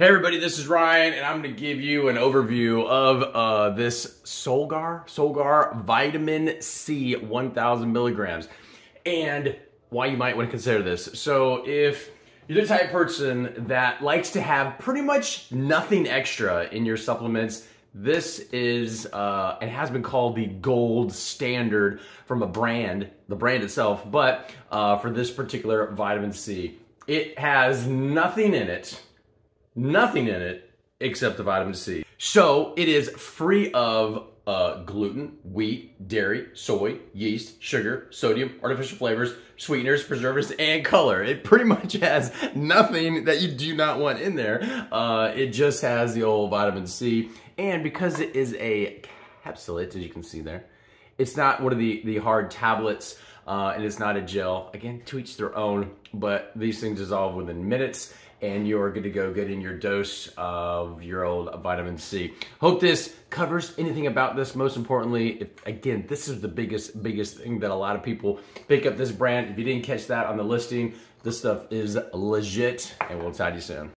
Hey everybody, this is Ryan, and I'm going to give you an overview of uh, this Solgar, Solgar Vitamin C 1000 milligrams, and why you might want to consider this. So if you're the type person that likes to have pretty much nothing extra in your supplements, this is, uh, it has been called the gold standard from a brand, the brand itself, but uh, for this particular vitamin C, it has nothing in it nothing in it except the vitamin C. So it is free of uh, gluten, wheat, dairy, soy, yeast, sugar, sodium, artificial flavors, sweeteners, preservatives, and color. It pretty much has nothing that you do not want in there. Uh, it just has the old vitamin C. And because it is a capsulate, as you can see there, it's not one of the, the hard tablets, uh, and it's not a gel. Again, to each their own, but these things dissolve within minutes and you're good to go getting your dose of your old vitamin C. Hope this covers anything about this. Most importantly, if, again, this is the biggest, biggest thing that a lot of people pick up this brand. If you didn't catch that on the listing, this stuff is legit, and we'll tell you soon.